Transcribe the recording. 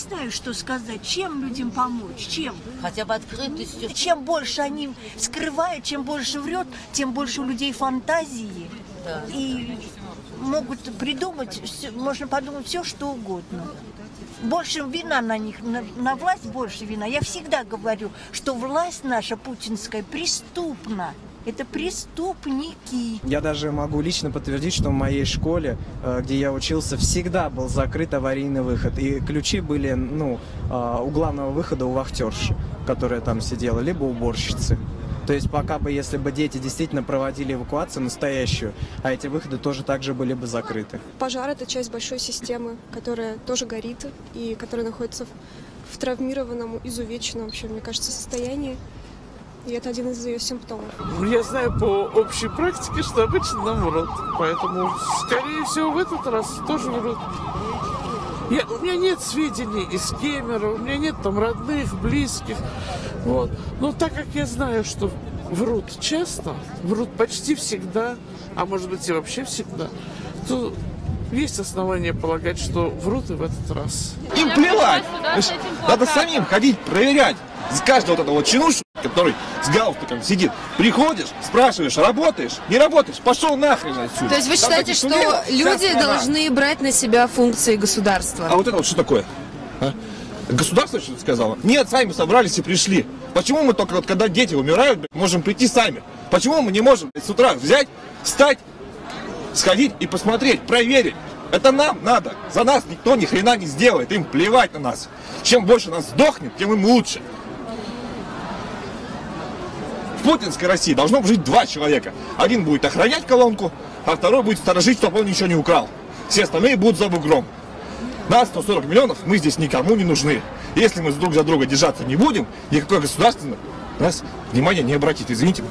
знаю, что сказать. Чем людям помочь? Чем? Хотя бы открытостью. Чем больше они скрывают, чем больше врет, тем больше у людей фантазии. Да. И могут придумать, можно подумать все, что угодно. Больше вина на них, на, на власть больше вина. Я всегда говорю, что власть наша путинская преступна. Это преступники. Я даже могу лично подтвердить, что в моей школе, э, где я учился, всегда был закрыт аварийный выход. И ключи были, ну, э, у главного выхода у вахтерши, которая там сидела, либо уборщицы. То есть пока бы, если бы дети действительно проводили эвакуацию настоящую, а эти выходы тоже также были бы закрыты. Пожар – это часть большой системы, которая тоже горит и которая находится в, в травмированном, изувеченном, вообще, мне кажется, состоянии. И это один из ее симптомов. Я знаю по общей практике, что обычно нам врут. Поэтому, скорее всего, в этот раз тоже врут. Я, у меня нет сведений из Кемера, у меня нет там родных, близких. Вот. Но так как я знаю, что врут часто, врут почти всегда, а может быть и вообще всегда, то есть основания полагать, что врут и в этот раз. Им плевать. Надо самим ходить, проверять. С каждого вот этого вот чинуш, который с галстуком сидит, приходишь, спрашиваешь, работаешь, не работаешь, пошел нахрен отсюда. То есть вы Там считаете, что вся люди должны брать на себя функции государства? А вот это вот что такое? а? Государство что-то сказало? Нет, сами собрались и пришли. Почему мы только вот когда дети умирают, можем прийти сами? Почему мы не можем с утра взять, встать, сходить и посмотреть, проверить? Это нам надо. За нас никто ни хрена не сделает. Им плевать на нас. Чем больше нас сдохнет, тем им лучше. Путинской России должно жить два человека. Один будет охранять колонку, а второй будет сторожить, чтобы он ничего не украл. Все остальные будут за бугром. Нас 140 миллионов, мы здесь никому не нужны. Если мы друг за друга держаться не будем, никакое государство на нас внимания не обратит. Извините.